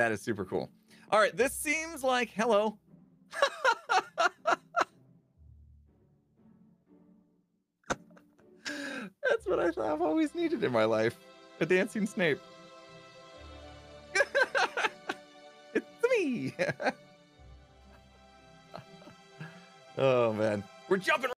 That is super cool. All right, this seems like hello. That's what I I've always needed in my life. A dancing Snape. it's me. oh man. We're jumping